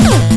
you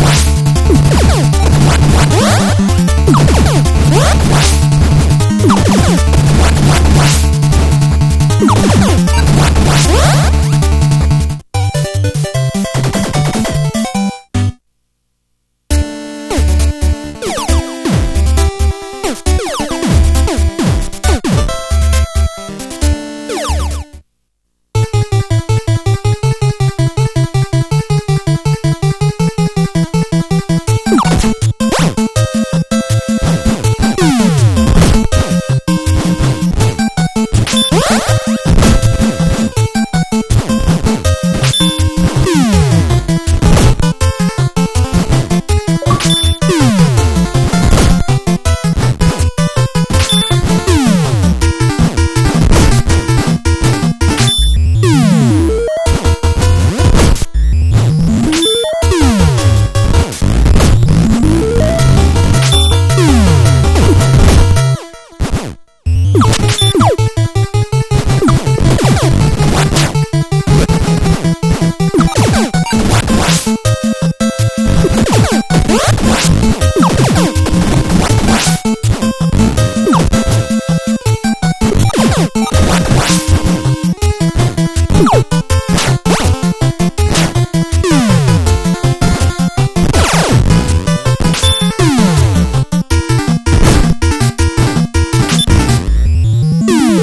Música you